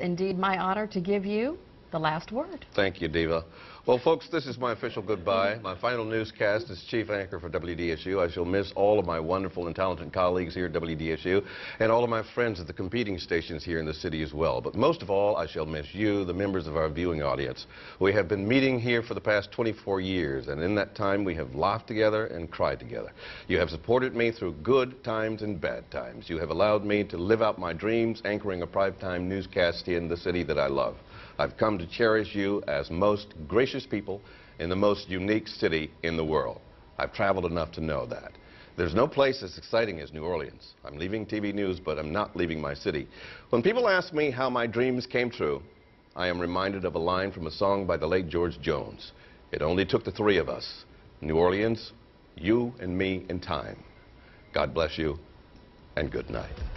indeed my honor to give you the last word. Thank you, Diva. Well, folks, this is my official goodbye. My final newscast as chief anchor for WDSU. I shall miss all of my wonderful and talented colleagues here at WDSU and all of my friends at the competing stations here in the city as well. But most of all, I shall miss you, the members of our viewing audience. We have been meeting here for the past 24 years, and in that time we have laughed together and cried together. You have supported me through good times and bad times. You have allowed me to live out my dreams anchoring a primetime newscast here in the city that I love. I've come to cherish you as most gracious people in the most unique city in the world. I've traveled enough to know that. There's no place as exciting as New Orleans. I'm leaving TV news, but I'm not leaving my city. When people ask me how my dreams came true, I am reminded of a line from a song by the late George Jones. It only took the three of us, New Orleans, you and me in time. God bless you, and good night.